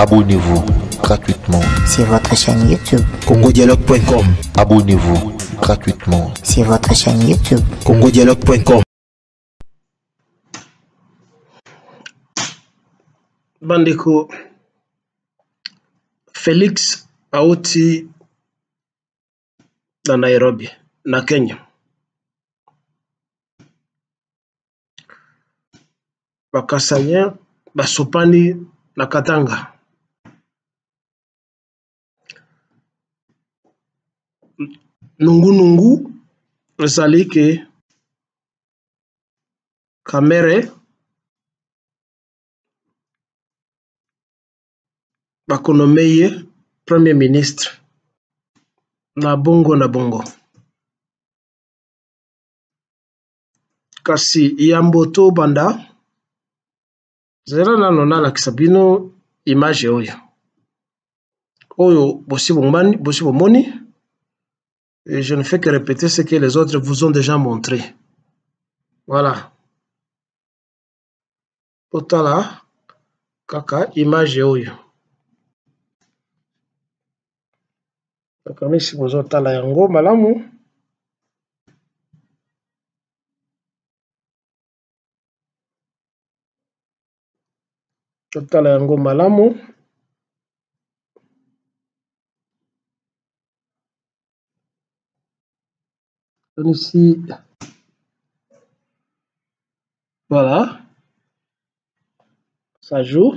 Abonnez-vous gratuitement. sur votre chaîne YouTube. congodialogue.com Abonnez-vous gratuitement. Sur votre chaîne YouTube. congodialogue.com bandeko felix auti na nairobi na kenya bakasanya basopani na katanga nungunungu ezali ke kamere. Bakonome ye premier ministre. Na bongo na bongo. Kasi yambo tobanda zela nano nalakisa bino image oyo. Oyo bosi bomani bosi bomoni et je ne fais que répéter ce que les autres vous ont déjà montré. Voilà. Totala kaka image oyo nakanisi bozotala yango malamu totala yango malamu ici voilà. Ça joue.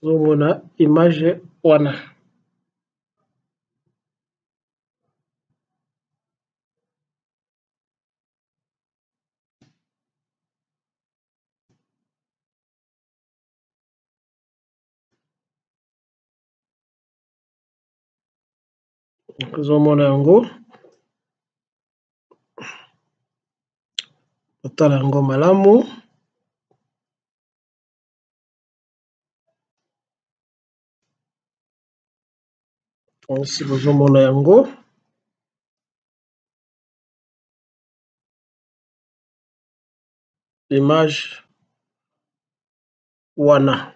Ozomona image wana ozomona yango otala yango malamu. Osi bozomona yango. Image wana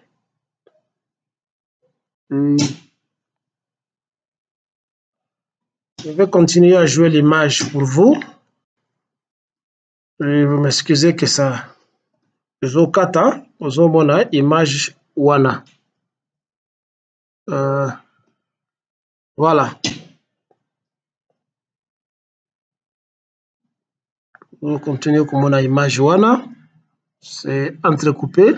Je vais continuer à jouer l'image pour vous. Et vous m'excusez que ça. ezokata ozomona image wana euh, voilà. On continue komona image wana c'est entrecoupé.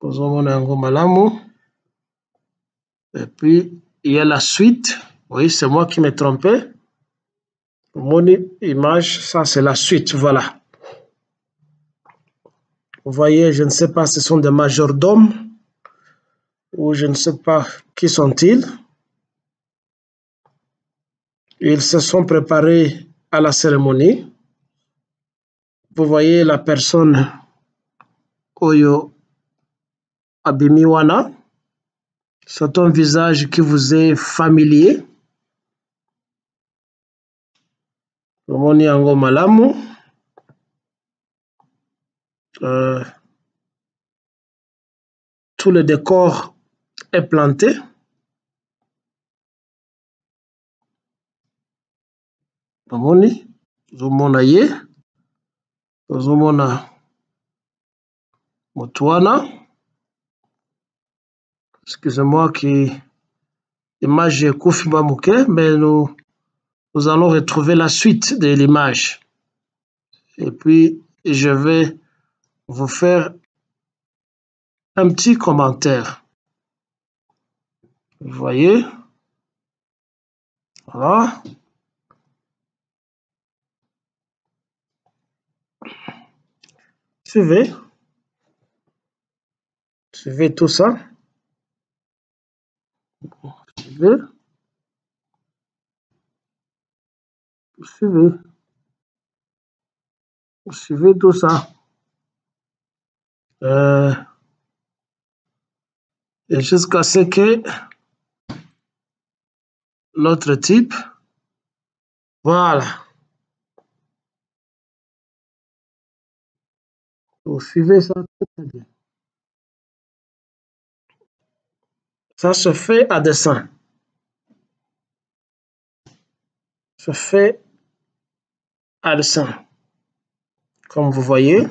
Ozomona malamu et puis il y a la suite oui c'est moi qui me trompé omoni image ça c'est la suite voilà Vous voyez, je ne sais pas, ce sont des majordomes ou je ne sais pas qui sont-ils. Ils se sont préparés à la cérémonie. Vous voyez la personne Oyo Abimiwana. C'est un visage qui vous est familier. Omoni yango malamu. Euh, tout le décor est planté. Tomoni, tozomona ye, tozomona. Excusez-moi qui image ekufi mwa moke, mais nous, nous allons retrouver la suite de l'image. Et puis, je vais vous faire un petit commentaire. Vous voyez? Voilà. Suivez. Suivez tout ça. Suivez. Suivez. Suivez tout ça. Euh, et jusqu'à ce que notre type, voilà, Vous suivez ça très bien. Ça se fait à dessin. Se fait à dessin. Comme vous voyez.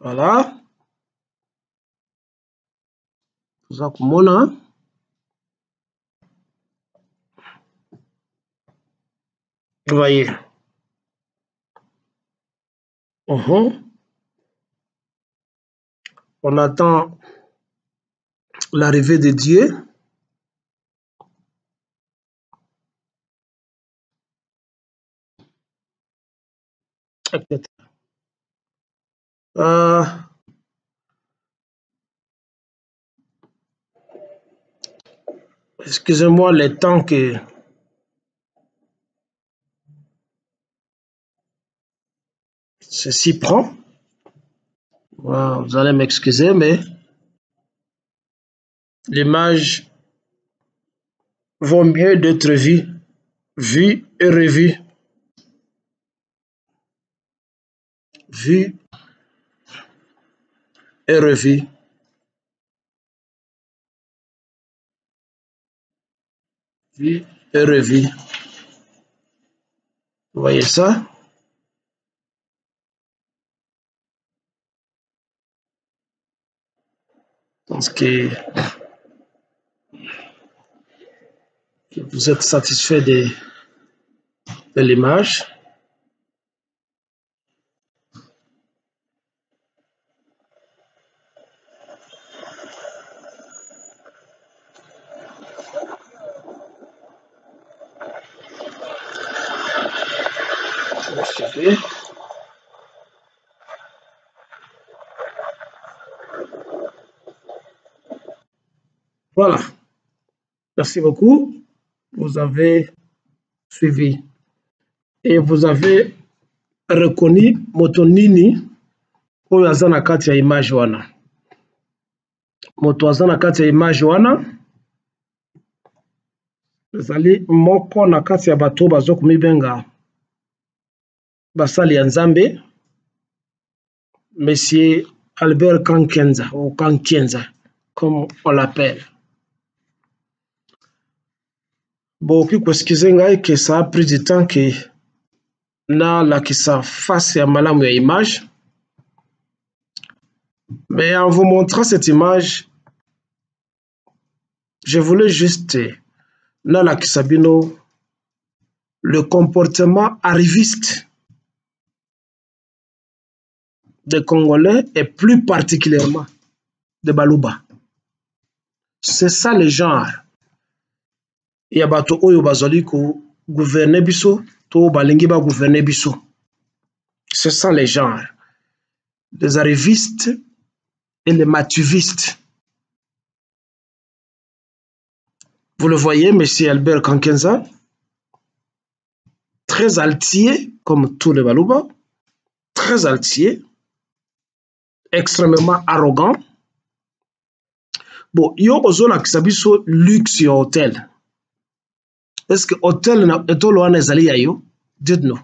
Voilà. Tuza kumona. Vous voyez. Mhm. On attend l'arrivée de Dieu. Euh, Excusez-moi le temps que ceci prend. Vous allez m'excuser, mais l'image vaut mieux d'être vue, vue et revue. Vue et revue. Vue et revue. Vous voyez ça? Que vous êtes satisfait de, l'image? Voilà. Merci beaucoup. Vous avez suivi. Et vous avez reconnu moto nini oyo aza na kati ya image wana. Moto aza na kati ya image wana ezali moko na kati ya bato bazo komibenga basali ya nzambe monsieur Albert Kankenza ou Kankenza comme on l'appelle. Bokoki koexcuse ngai ke ça a pris du temps ke nalakisa face ya malamu ya image mais en vous montrant cette image je voulais juste nalakisa bino le comportement arriviste des Congolais et plus particulièrement de Baluba. C'est ça le genre ya bato oyo bazali kogouverne biso to balingi bagouverne biso. Ce sont les genres les arrivistes et les matuvistes. Vous le voyez monsieur Albert Kankenza? Très altier comme tous les Baluba très altier. Extrêmement arrogant. Bon yo ozolakisa biso luxe ya hotel est ce que hotel na etolo wana ezali ya yo? Dites-nous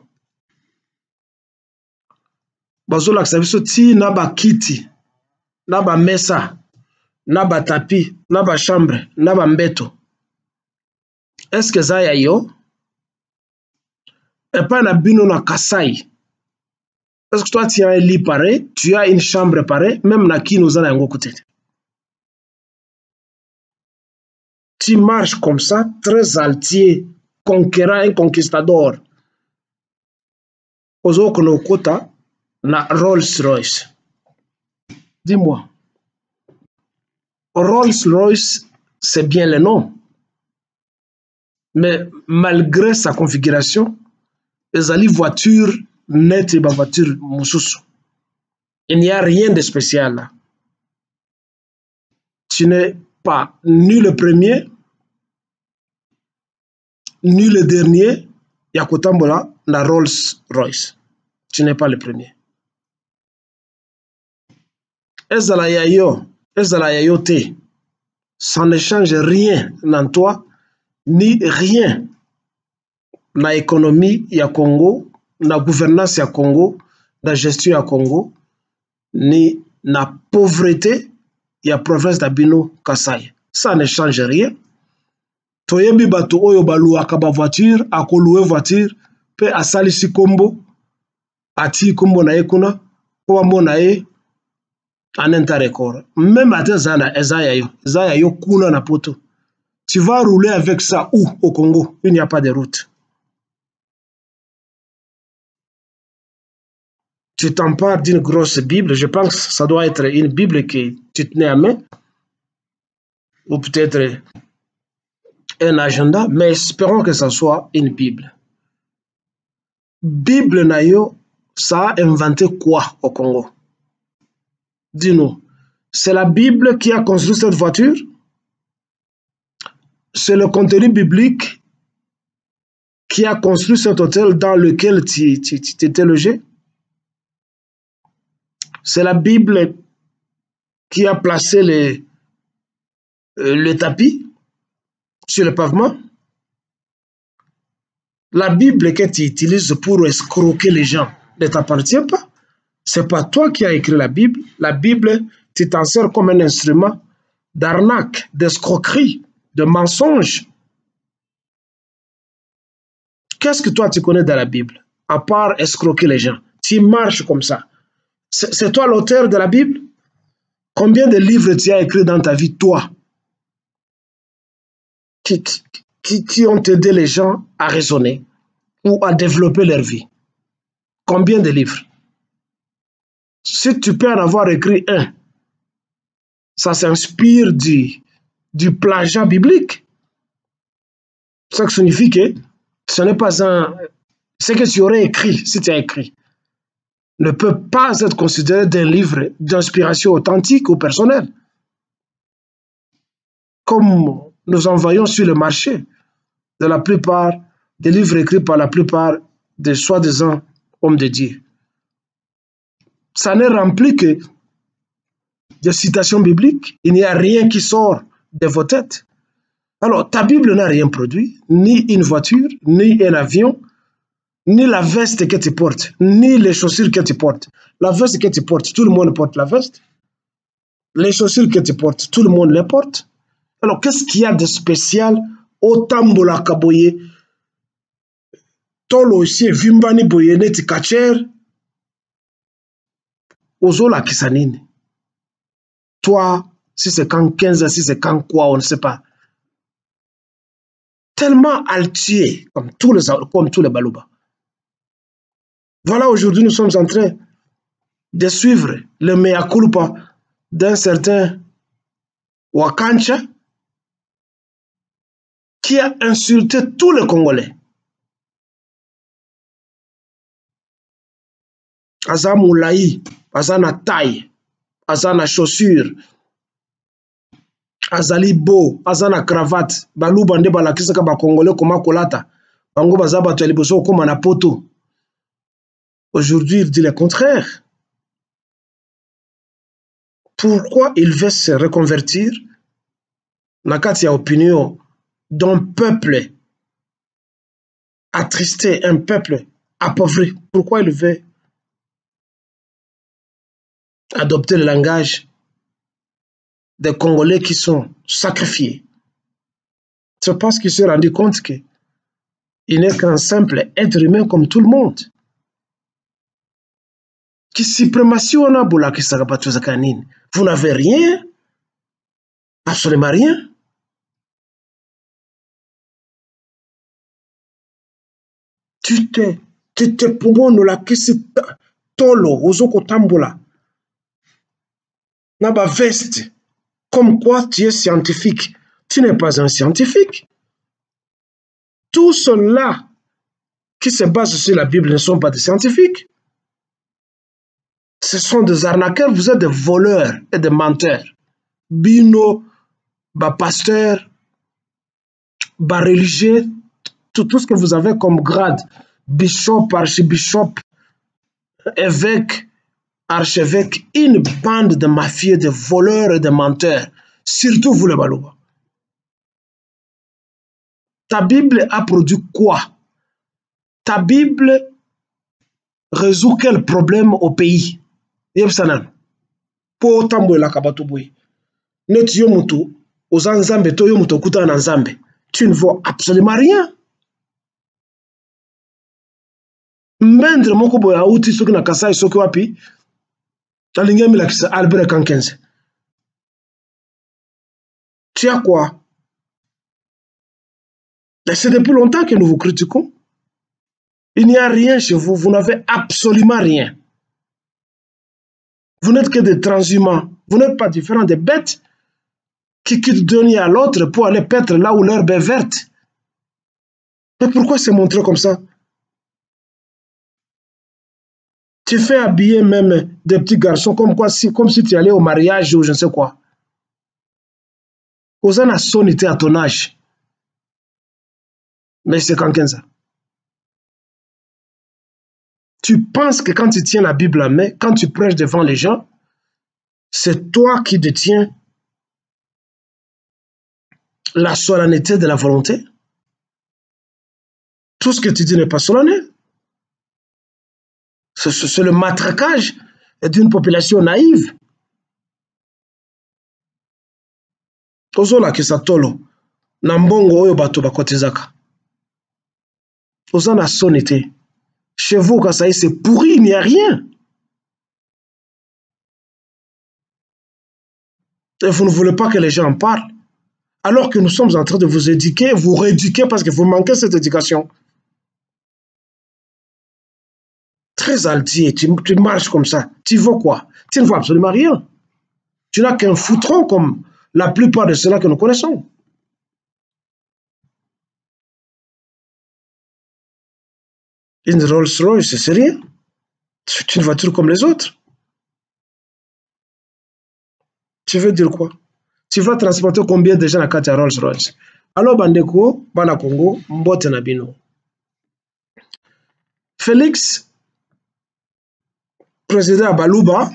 bazolakisa biso ti na bakiti na bamesa na batapi na bachambre na bambeto est ce que eza ya yo? Epai na bino na kasai. Est ce que toi tu as un lit pareil? Tu as une chambre pareil? Même na kino oza na yango kutu marches comme ça, très altier, conquérant un conquistador. Ozo Konokota na Rolls Royce. Dis-moi, Rolls Royce, c'est bien le nom, mais malgré sa configuration, les ali voiture nette et voiture moussousou. Il n'y a rien de spécial. Tu n'es pas ni le premier, ni le dernier ya kotambola na Rolls Royce. Tu n'es pas le premier. ezala ya yo ezala ya yo te ça ne change rien na toi ni rien na économie ya congo na gouvernance ya congo na gestion ya congo ni na pauvreté ya province na bino kasai ça ne change rien toyebi bato oyo baluaka bavoiture akolue voiture mpe asalisi nkombo atii nkombo na ye kuna mpo bamona ye anenta record même ate eza na eza ya yo eza ya yo kuna na poto. Tu vas rouler avec ça où au congo? Il n'y a pas de route. Tu t'empares d'une grosse bible je pense que ça doit être une bible que tu tenais à main ou peut-être un agenda, mais espérons que ça soit une Bible. Bible Nayo, ça a inventé quoi au Congo? Dis-nous, c'est la Bible qui a construit cette voiture? C'est le contenu biblique qui a construit cet hôtel dans lequel tu, t'étais logé? C'est la Bible qui a placé les, euh, le tapis? Sur le pavement. La Bible que tu utilises pour escroquer les gens ne t'appartient pas. C'est pas toi qui as écrit la Bible. La Bible, tu t'en sers comme un instrument d'arnaque, d'escroquerie, de mensonge. Qu'est-ce que toi tu connais dans la Bible À part escroquer les gens? Tu marches comme ça. C'est c'est toi l'auteur de la Bible? Combien de livres tu as écrit dans ta vie, toi? Qui, ont aidé les gens à raisonner ou à développer leur vie. Combien de livres? Si tu peux en avoir écrit un, ça s'inspire du, du plagiat biblique. Ça signifie que ce n'est pas un... Ce que tu aurais écrit, si tu as écrit, ne peut pas être considéré d'un livre d'inspiration authentique ou personnelle. Comme nous envoyons sur le marché de la plupart des livres écrits par la plupart des soi-disant hommes de Dieu. Ça n'est rempli que de citations bibliques. Il n'y a rien qui sort de vos têtes. Alors, ta Bible n'a rien produit, ni une voiture, ni un avion, ni la veste que tu portes, ni les chaussures que tu portes. La veste que tu portes, tout le monde porte la veste. Les chaussures que tu portes, tout le monde les porte. Alors, qu'est-ce qu'il y a de spécial au tambola kaboye? Tolo aussi vimbani boye neti kacher ozolakisa nini toi si c'est quand 15 si c'est quand quoi on ne sait pas. Tellement altier comme tous les comme tous les baluba voilà aujourd'hui nous sommes en train de suivre le mea culpa d'un certain Wakancha qui a insulté tous les Congolais. aza molai aza na taille aza na chaussure azali beau aza na cravate. Baluba nde balakisaka bakongolais koma kolata. Bango baza bato ya na poto. Aujourd'hui il dit le contraire. Pourquoi il veut se reconvertir? Na opinion d'un peuple attristé, un peuple appauvri. Pourquoi il veut adopter le langage des Congolais qui sont sacrifiés? C'est parce qu'il s'est rendu compte qu'il n'est qu'un simple être humain comme tout le monde. Qui suprématie on a Vous n'avez rien, absolument rien. Tu te tu te poumon olakisi tolo ozokotambola na baveste comme quoi tu es scientifique. Tu n'es pas un scientifique. Tous ceux-là qui se basent sur la Bible ne sont pas des scientifiques. Ce sont des arnaqueurs vous êtes des voleurs et des menteurs. Bino bapasteur bareligieux tout, tout ce que vous avez comme grade, bishop, archibishop, évêque, archevêque, une bande de mafieux, de voleurs et de menteurs, surtout vous les Balouba. Ta Bible a produit quoi? Ta Bible résout quel problème au pays? Yebsanan. mpo otambolelaka bato boye neti yo moto oza nzambe to yo moto okutana na nzambe tu ne vois absolument rien mbendre moko boye auti soki na kasai soki wapi albert kankenze tu as quoi? C'est depuis longtemps que nous vous critiquons. Il n'y a rien chez vous. Vous n'avez absolument rien. Vous n'êtes que des transhumants. Vous n'êtes pas différents des bêtes qui quittent d'un nid à l'autre pour aller paître là où l'herbe est verte. Mais pourquoi se montrer comme ça? Tu fais habiller même des petits garçons comme, quoi, si, comme si tu allais au mariage ou je ne sais quoi. Osana son était à ton âge. Mais c'est quand ça. Tu penses que quand tu tiens la Bible à main, quand tu prêches devant les gens, c'est toi qui détiens la solennité de la volonté? Tout ce que tu dis n'est pas solennel. C'est le matraquage d'une population naïve. ozolakisa tolo na mbongo oyo bato bakotizaka oza na soni te. Chez vous kasai c'est pourri il n'y a rien. Et vous ne voulez pas que les gens en parlent. Alors que nous sommes en train de vous éduquer vous rééduquer parce que vous manquez cette éducation très tu, marches comme ça, tu vois quoi? Tu ne vois absolument rien. Tu n'as qu'un foutron comme la plupart de ceux-là que nous connaissons. Une Rolls-Royce, c'est rien. C'est une voiture comme les autres. Tu veux dire quoi? Tu vas transporter combien de gens à Katia Rolls-Royce? Alors, Bandeko, Bana Congo, Mbote Nabino. Félix président ya baluba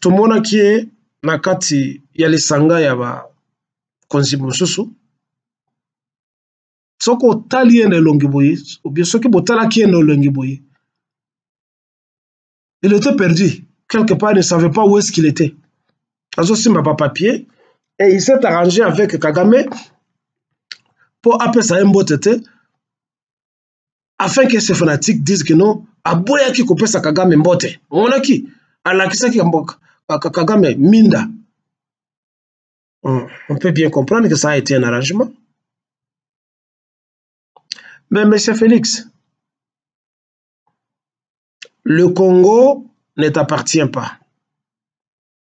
tomonaki ye na kati ya lisanga ya bakonzi mosusu. Soki otali ye na elongi boye obie soki botalaki ye na elongi boye il était perdu. Quelque part il ne savait pas où est-ce qu'il était. Azosimba bapapier et il s'est arrangé avec kagame mpo apesa ye mbote te afin que ces fanatiques disent que non kagame mbote. Kagame minda. On peut bien comprendre que ça a été un arrangement. Mais monsieur félix le congo ne t'appartient pas.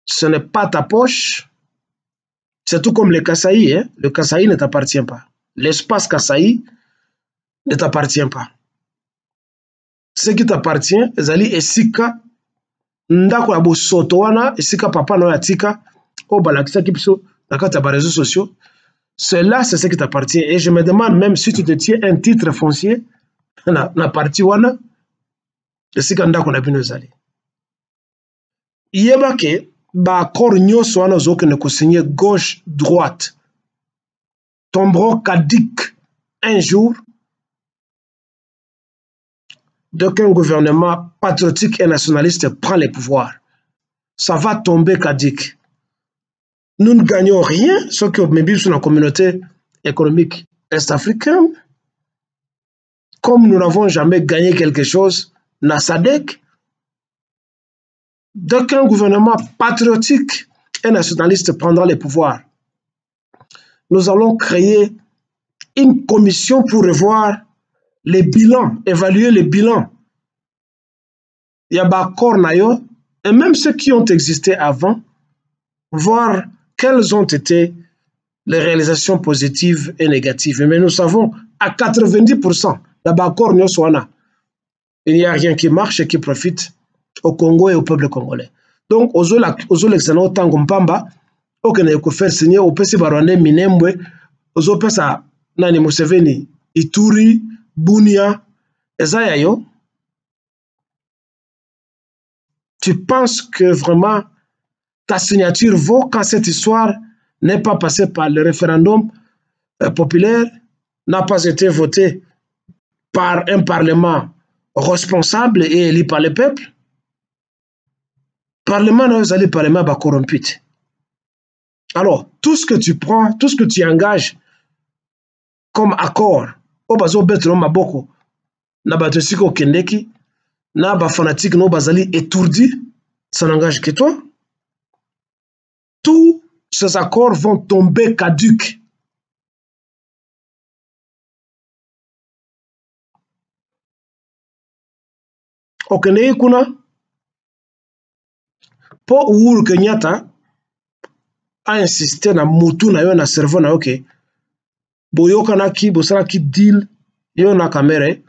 Ce n'est pas ta poche. C'est tout comme le kasaï hein? le kasaï ne t'appartient pas. L'espace kasaï ne t'appartient pas ce qui t'appartient ezali esika ndako ya bosoto wana esika papa na oyo atika oyo balakisaki biso na kati ya bareseau sociaux. Cela c'est ce qui t'appartient. Et je me demande même si tu te tiens un titre foncier na, na parti wana esika ndako na bino ezali. Yeba ke baaccord nyonso wana ozokende kosigne gauche droite. Tomberont caduc un jour dès qu'un gouvernement patriotique et nationaliste prend les pouvoirs, ça va tomber caduc. Nous ne gagnons rien, ce que même sur la communauté économique est-africaine, comme nous n'avons jamais gagné quelque chose, na SADC, dès gouvernement patriotique et nationaliste prendra les pouvoirs, nous allons créer une commission pour revoir les bilans, évaluer les bilans. Il y a Bakor Nayo, et même ceux qui ont existé avant, voir quelles ont été les réalisations positives et négatives. Mais nous savons à 90%, la Bakor Nyoswana, il n'y a rien qui marche et qui profite au Congo et au peuple congolais. Donc, pesi barwane minembwe, aux pesa nani Bunia, Esayayo, tu penses que vraiment ta signature vaut quand cette histoire n'est pas passée par le référendum euh, populaire, n'a pas été votée par un parlement responsable et élu par le peuple? Parlement yo ezali parlement te alors tout ce que tu prends tout ce que tu engages comme accord oyo bazobetela maboko na bato esika okendeki na bafanatike na oyo bazali étourdi ça n'engage que toi. Tous ces accords vont tomber caduques okendeki kuna mpo uhuru kenyatta ainsiste na mutu na yo na cerveau na yo ke boyokanaki bosalaki deal yo na kamere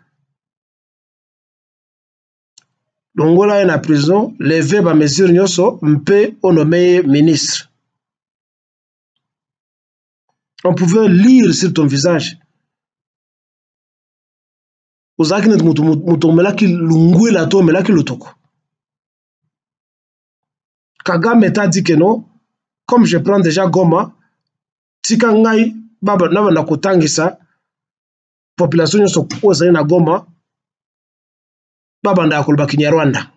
longola ye na prison leve bamesure nyonso mpe onome ye ministre. On pouvait lire sur ton visage. Ozalaki neti moto omelaki lungwela to omelaki lotoko. Kagame t'a dit que non comme je prends déjà goma tika ngai nabanda kotangisa population nyonso oyo ezali na goma babanda ya koloba kinyarwanda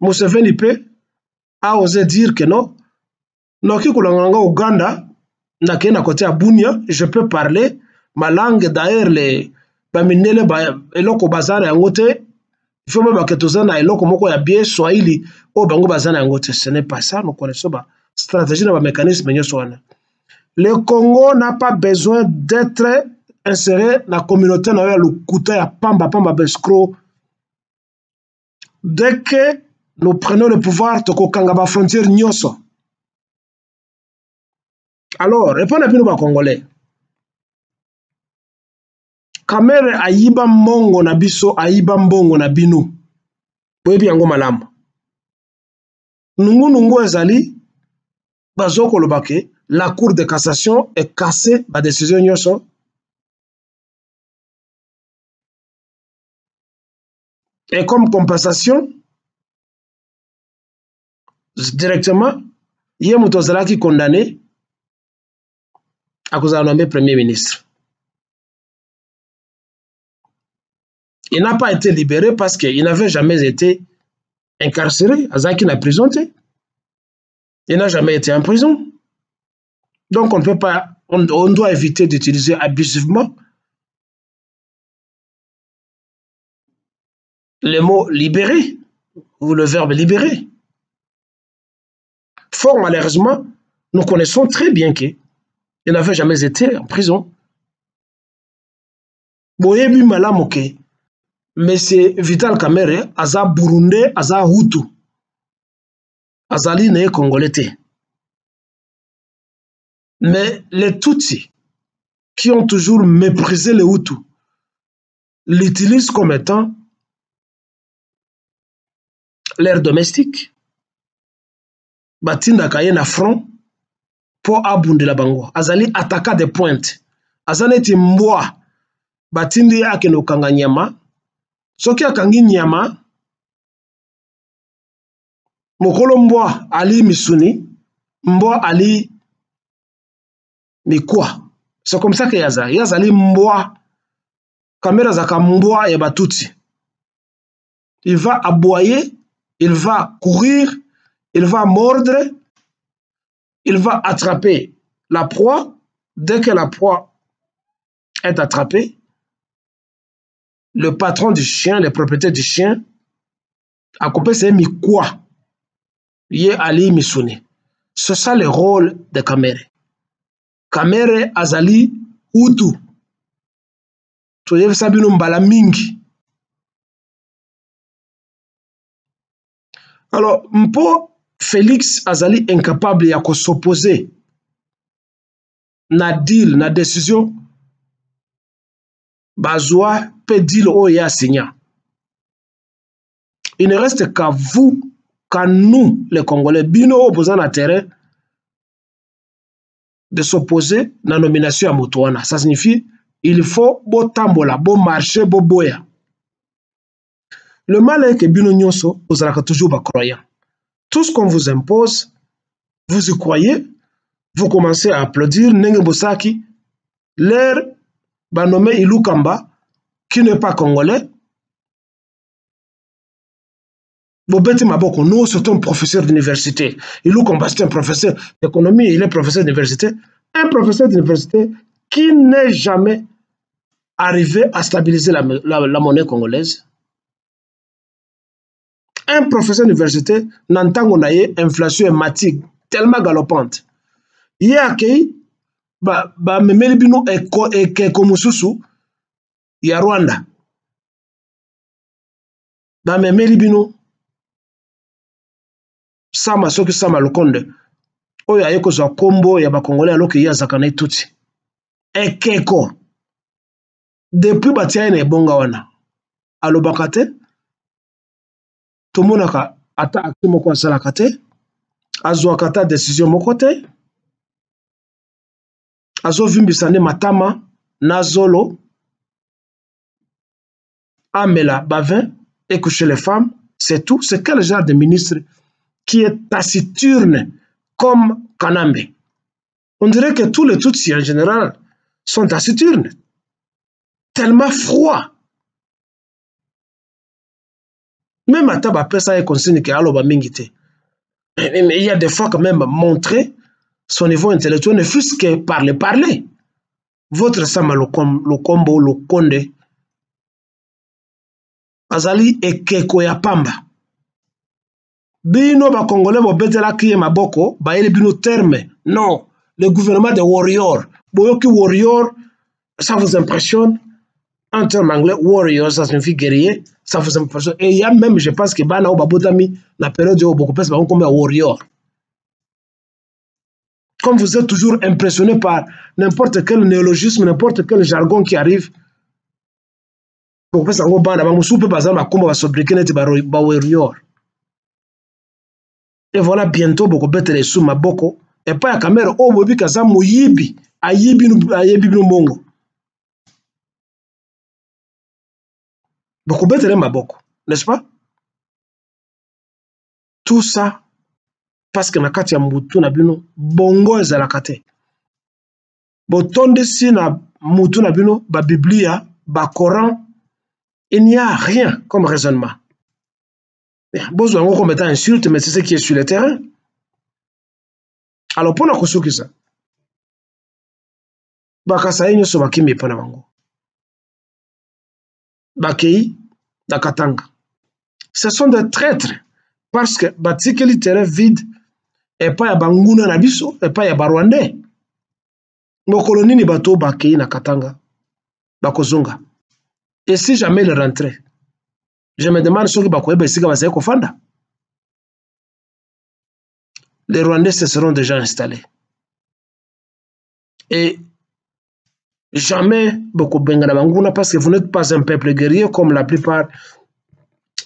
museveni mpe aose dire que non. Noki kolanga nga uganda nakei na kote ya bunia je peux parler ma langue d'ailleurs le bamindele ba, eloko baza na yango te. Ifo bayebake toza na eloko moko ya bie swahili oyo bango baza na yango te. Ce n'est pas ça nous connaissons ba stratégie na bamécanisme nyonso wana le congo n'a pas besoin d'être inséré na communauté na yo ya lokuta ya pamba pamba bescro dès que nous prenons le pouvoir tokokanga bafrontière nyonso. Alors répondre bino bacongolais kamere ayiba mbongo na biso ayiba mbongo na bino. Boyebi yango malamu. Nungunungu ezali bazokoloba ke la cour de cassation ekase badesizio nyonso et comme compensation directement ye moto azalaki condamné akozala nommé premier ministre. Il n'a pas été libéré parce qu'il n'avait jamais été incarcéré. Azalaki na prison il n'a jamais été en prison donc on ne peut pas on, doit éviter d'utiliser abusivement le mot libéré ou le verbe libérer fort malheureusement nous connaissons très bien qu'il n'avait jamais été en prison. Ke Monsieur Vital Kamere aza Burundais aza Hutu. Azali ye congolais mais les Tutsis qui ont toujours méprisé les Hutus l'utilisent comme étant leur domestique batindaka ye na front mpo abundela bango. Azali ataka de pointe aza neti mbwa batindi ye akende kokanga nyama. Soki akangi mokolo mbwa ali misuni mbwa ali mikwa c'est comme ça ke ye azali ye azali mbwa kamera azalaka mbwa ya batutsi il va aboyer il va courir il va mordre il va attraper la proie dès que la proie est attrapée le patron du chien, le propriétaire du chien, a coupé ses mikwa. Yé Ali Misuni. C'est ça le rôle de Kamere. Kamere Azali Hutu. toyebi sa bino mbala mingi alors mpo félix azali incapable ya kosoppose na deal na décision bazwa mpe deal oyo ye asinya il ne reste qu'à vous qu'à nous les congolais bino oyo boza na terrain de s'opposer na nomination ya moto wana ça signifie il faut botambola bomarche boboya le mal est que bino nyonso bozalaka toujours bacroyant tout ce qu'on vous impose vous y croyez vous commencez à applaudir ndenge bosalaki l'air banommé ilukamba qui n'est pas congolais bobeti maboko nous c'est un professeur d'université. Iluka mbasi un professeur d'économie il est professeur d'université. Un professeur d'université qui n'est jamais arrivé à stabiliser la, la, la monnaie congolaise. Un professeur d'université na ntango na ye inflation emati tellement galopante. Ye akei bamemeli ba bino eko, ekeko mosusu ya rwanda. Bamemeli bino sama soki sama lokonde. Oyo aye kozwa nkombo ya bakongolais aloki ye azalaka na etuti ekeko. Depuis batia ye na ebonga wana alobaka te tomonaka ata akte moko asalaka te azwaka ata desizio moko te azovimbisa nde matama na zolo amela bavin écoucher les femmes c'est tout. C'est quel genre de ministre qui est taciturne comme Kanambe. On dirait que tous les Tutsis en général sont taciturnes. Tellement froids. Même ata bapesa ye consigne ke aloba mingi te. Mais il y a des fois quand même montrer son niveau intellectuel ne fût-ce que parler parler. Votre sama lokombo lokonde azali ekeko ya pamba bino bakongolais bobetelaki ye maboko bayeli bino terme. Non le gouvernement de warrior boyoki warrior ça vous impressionne? En terme anglais warrior ça signifie guerrier ça vous impressionne? Et il y a même je pense que bana oyo babotami na période oyo bokopesa bango nkombo ya warrior. Comme vous êtes toujours impressionné par n'importe quel néologisme n'importe quel jargon qui arrive bokopesa yango bana bamosusu mpe baza na bakombo basobrike neti bawarrior et voilà bientôt bokobetela esu maboko. Epai ya kamere oyo boyebi kaza moyibi ayebi bino mbongo. Bokobetela maboko n'est-ce pas? Tout ça parce que na kati ya mutu na bino bongo ezalaka te. Botondisi na mutu na bino babiblia bacoran il n'y a rien comme raisonnement bozwa yango comme étant insulte mais c'est ce qui est sur le terrain. Alors mpona kosukisa bakasa ye nyonso bakimi epai na bango. Bakei na katanga. Ce sont des traîtres parce que batikeli terrain vide epai ya banguna na biso epai ya barwandais. Mokolo nini bato bakei na katanga? Bakozonga. Et si jamais le rentré je me demande soki bakoyeba esika bazali kofanda les rwandais se seront déjà installés. Et jamais bokobengana banguna parce que vous n'êtes pas un peuple guerrier comme la plupart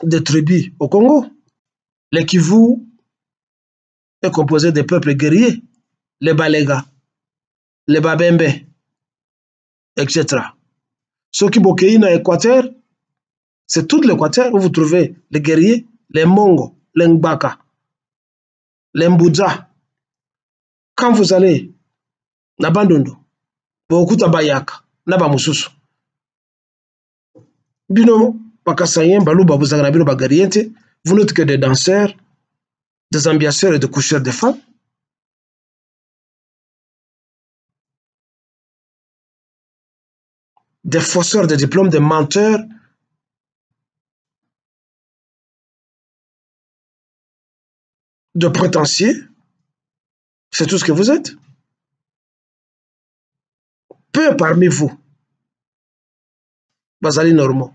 des tribus au Congo. Le Kivu est composé de peuples guerriers. Les Balega les Babembe etc soki bokei na équateur c'est tout l'équateur où vous trouvez les guerriers les Mongo les Ngbaka les Mbudza. Quand vous allez na Bandundu bokuta bayaka na bamosusu bino vous n'êtes que des danseurs des ambianceurs et des coucheurs de femmes. Des fausseurs de diplômes, des menteurs, de prétentieux. C'est tout ce que vous êtes. Peu parmi vous, bazali normaux.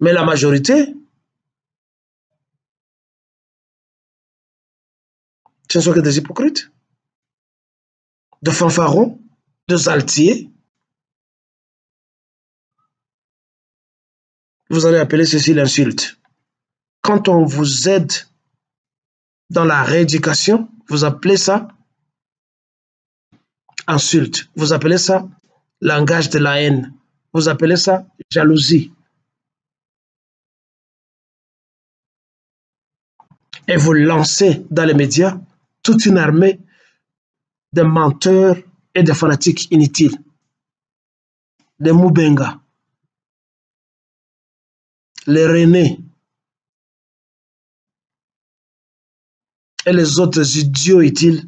Mais la majorité, ce ne sont que des hypocrites, de fanfarons, de zaltiers. Vous allez appeler ceci l'insulte. Quand on vous aide dans la rééducation, vous appelez ça insulte. Vous appelez ça langage de la haine. Vous appelez ça jalousie. Et vous lancez dans les médias toute une armée de menteurs et de fanatiques inutiles. Des Moubenga, les René, et les autres idiots utiles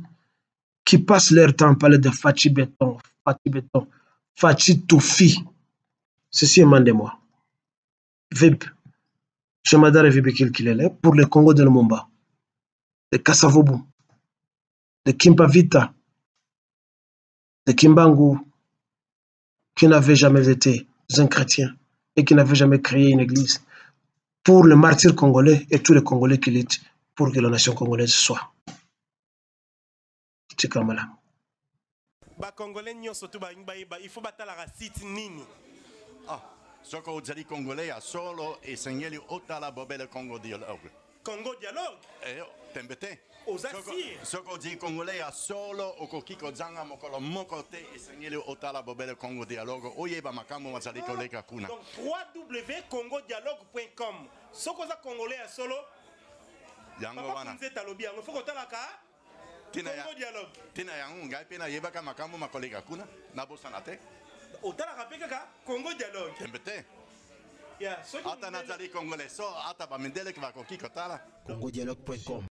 qui passent leur temps à parler de Fachi Béton, Fachi Béton, Fachi Toufi. Ceci est de moi. VIP. Chemadare VIP Kilkilele pour le Congo de Lumumba, de Kassavobu, de Kimpa Vita, de Kimbangu, qui n'avait jamais été un chrétien et qui n'avait jamais créé une église, pour le martyr congolais et tous les Congolais qui pour que la nation congolaise soit. Nyonso balingi bayeba il faut batalaka site nini. Ah, ozali congolais ya solo esengeli otala bobele congo dialogue. Congo dialogue? Eyo tembe te. Soko ozali congolais ya solo okoki kozanga mokolo moko te esengeli otala bobele congo dialogue. Oyeba makambo bazali koleka kuna. Donc www.congodialogue.com soki oza congolais ya solo yango wana. Kunzeta alobi yango. Fo kotalaka tina ya- congo dialogue. tina yango ngai mpe nayebaka makambo makoleka kuna nabosana te. Otalaka mpe kaka congo dialogue. Tembe te. Ata nazali congolais so ata bamindeleki bakoki kotala. Congodialogue.com